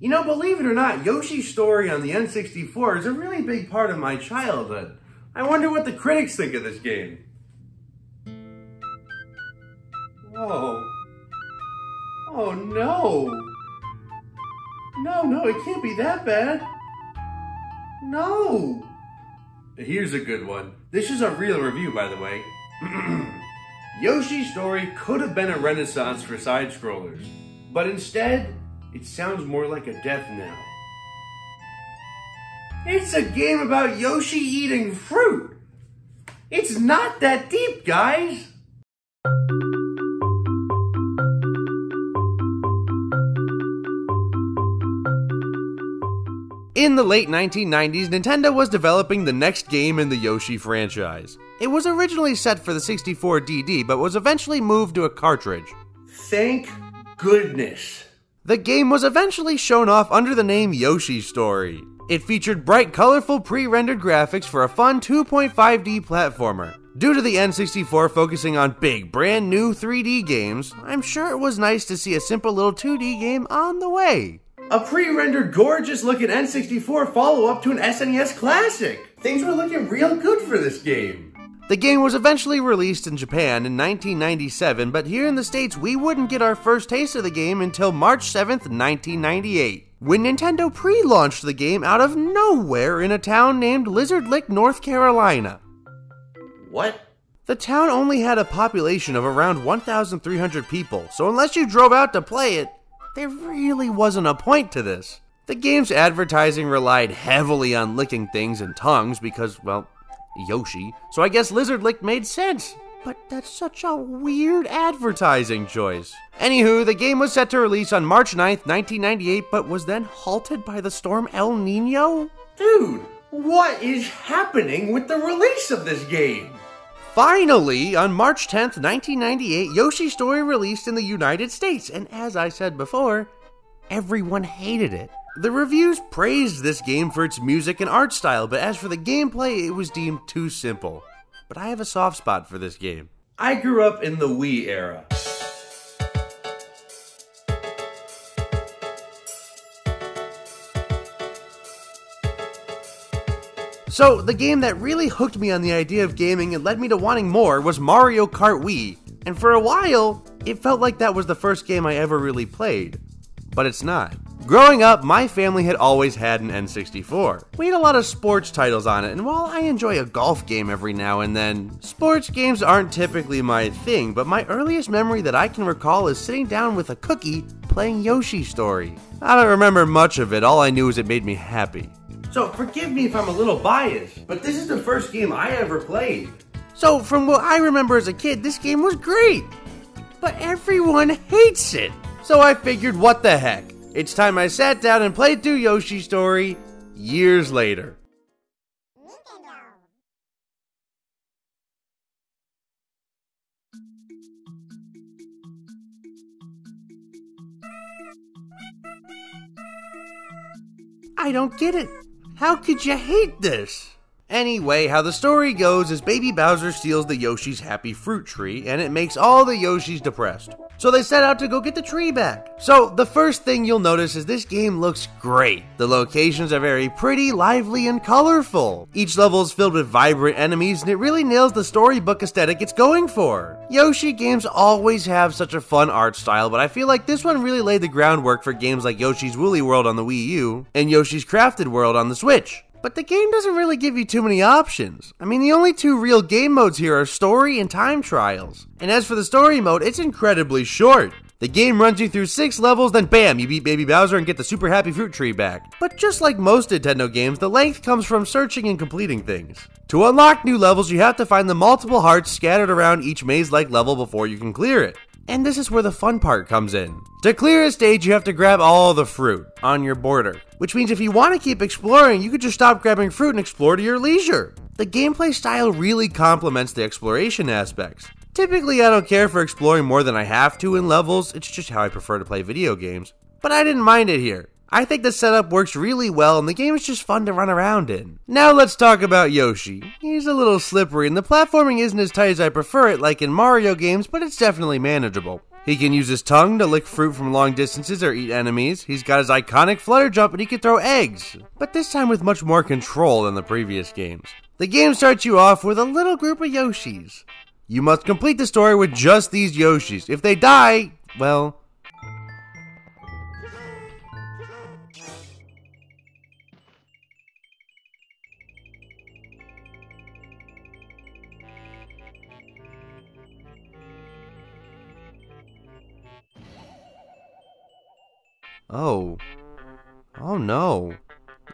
You know, believe it or not, Yoshi's story on the N64 is a really big part of my childhood. I wonder what the critics think of this game. Whoa. Oh no. No, no, it can't be that bad. No. Here's a good one. This is a real review, by the way. Yoshi's story could have been a renaissance for side scrollers, but instead, it sounds more like a death knell. It's a game about Yoshi eating fruit. It's not that deep, guys. In the late 1990s, Nintendo was developing the next game in the Yoshi franchise. It was originally set for the 64 DD, but was eventually moved to a cartridge. Thank goodness. The game was eventually shown off under the name Yoshi Story. It featured bright, colorful pre rendered graphics for a fun 2.5D platformer. Due to the N64 focusing on big, brand new 3D games, I'm sure it was nice to see a simple little 2D game on the way. A pre-rendered gorgeous looking N64 follow-up to an SNES classic. Things were looking real good for this game. The game was eventually released in Japan in 1997, but here in the States we wouldn't get our first taste of the game until March 7th, 1998, when Nintendo pre-launched the game out of nowhere in a town named Lizard Lick, North Carolina. What? The town only had a population of around 1,300 people, so unless you drove out to play it, there really wasn't a point to this. The game's advertising relied heavily on licking things and tongues because, well, Yoshi, so I guess Lizard Lick made sense. But that's such a weird advertising choice. Anywho, the game was set to release on March 9th, 1998, but was then halted by the storm El Nino? Dude, what is happening with the release of this game? Finally, on March 10th, 1998, Yoshi's Story released in the United States, and as I said before, everyone hated it. The reviews praised this game for its music and art style, but as for the gameplay, it was deemed too simple. But I have a soft spot for this game. I grew up in the Wii era. So, the game that really hooked me on the idea of gaming and led me to wanting more was Mario Kart Wii. And for a while, it felt like that was the first game I ever really played. But it's not. Growing up, my family had always had an N64. We had a lot of sports titles on it, and while I enjoy a golf game every now and then, sports games aren't typically my thing, but my earliest memory that I can recall is sitting down with a cookie playing Yoshi Story. I don't remember much of it, all I knew is it made me happy. So forgive me if I'm a little biased, but this is the first game I ever played. So from what I remember as a kid, this game was great. But everyone hates it. So I figured what the heck. It's time I sat down and played through Yoshi's Story years later. I don't get it. How could you hate this? Anyway, how the story goes is Baby Bowser steals the Yoshi's happy fruit tree, and it makes all the Yoshis depressed. So they set out to go get the tree back. So the first thing you'll notice is this game looks great. The locations are very pretty, lively, and colorful. Each level is filled with vibrant enemies, and it really nails the storybook aesthetic it's going for. Yoshi games always have such a fun art style, but I feel like this one really laid the groundwork for games like Yoshi's Woolly World on the Wii U and Yoshi's Crafted World on the Switch. But the game doesn't really give you too many options. I mean, the only two real game modes here are story and time trials. And as for the story mode, it's incredibly short. The game runs you through six levels, then bam, you beat Baby Bowser and get the super happy fruit tree back. But just like most Nintendo games, the length comes from searching and completing things. To unlock new levels, you have to find the multiple hearts scattered around each maze-like level before you can clear it. And this is where the fun part comes in. To clear a stage, you have to grab all the fruit on your border, which means if you want to keep exploring, you could just stop grabbing fruit and explore to your leisure. The gameplay style really complements the exploration aspects. Typically, I don't care for exploring more than I have to in levels, it's just how I prefer to play video games. But I didn't mind it here. I think the setup works really well and the game is just fun to run around in. Now let's talk about Yoshi. He's a little slippery and the platforming isn't as tight as I prefer it like in Mario games, but it's definitely manageable. He can use his tongue to lick fruit from long distances or eat enemies. He's got his iconic flutter jump and he can throw eggs, but this time with much more control than the previous games. The game starts you off with a little group of Yoshis. You must complete the story with just these Yoshis. If they die, well, Oh. Oh no.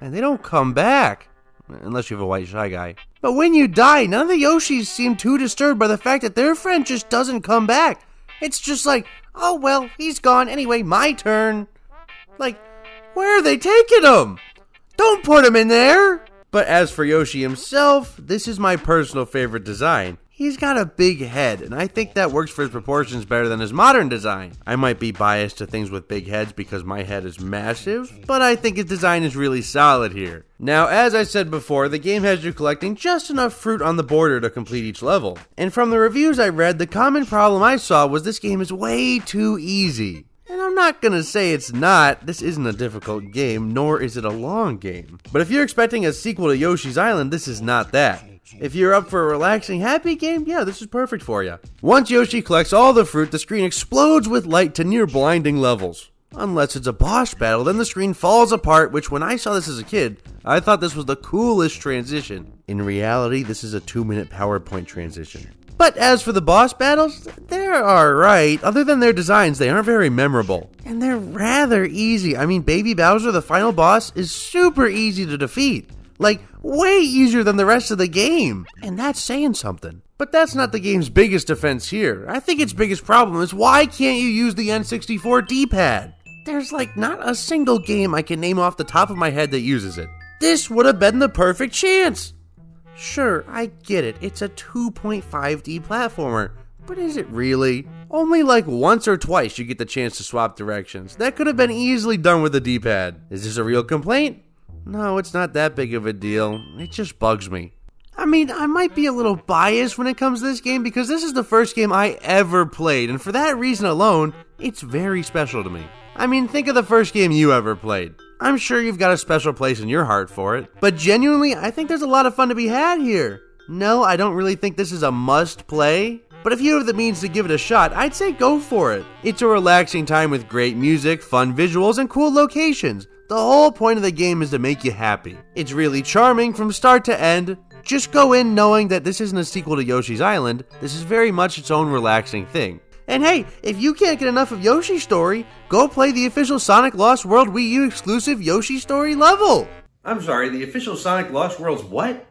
And they don't come back. Unless you have a white shy guy. But when you die, none of the Yoshis seem too disturbed by the fact that their friend just doesn't come back. It's just like, oh well, he's gone. Anyway, my turn. Like, where are they taking him? Don't put him in there! But as for Yoshi himself, this is my personal favorite design he's got a big head, and I think that works for his proportions better than his modern design. I might be biased to things with big heads because my head is massive, but I think his design is really solid here. Now, as I said before, the game has you collecting just enough fruit on the border to complete each level. And from the reviews I read, the common problem I saw was this game is way too easy. And I'm not gonna say it's not, this isn't a difficult game, nor is it a long game. But if you're expecting a sequel to Yoshi's Island, this is not that. If you're up for a relaxing, happy game, yeah, this is perfect for you. Once Yoshi collects all the fruit, the screen explodes with light to near blinding levels. Unless it's a boss battle, then the screen falls apart, which when I saw this as a kid, I thought this was the coolest transition. In reality, this is a two minute PowerPoint transition. But as for the boss battles, they're alright. Other than their designs, they aren't very memorable. And they're rather easy. I mean, Baby Bowser, the final boss, is super easy to defeat. Like, way easier than the rest of the game. And that's saying something. But that's not the game's biggest defense here. I think its biggest problem is why can't you use the N64 D pad? There's like not a single game I can name off the top of my head that uses it. This would have been the perfect chance. Sure, I get it, it's a 2.5D platformer, but is it really? Only like once or twice you get the chance to swap directions. That could have been easily done with the D pad. Is this a real complaint? No, it's not that big of a deal. It just bugs me. I mean, I might be a little biased when it comes to this game because this is the first game I ever played, and for that reason alone, it's very special to me. I mean, think of the first game you ever played. I'm sure you've got a special place in your heart for it, but genuinely, I think there's a lot of fun to be had here. No, I don't really think this is a must play, but if you have the means to give it a shot, I'd say go for it. It's a relaxing time with great music, fun visuals, and cool locations. The whole point of the game is to make you happy. It's really charming from start to end. Just go in knowing that this isn't a sequel to Yoshi's Island, this is very much its own relaxing thing. And hey, if you can't get enough of Yoshi's Story, go play the official Sonic Lost World Wii U exclusive Yoshi Story level! I'm sorry, the official Sonic Lost World's what?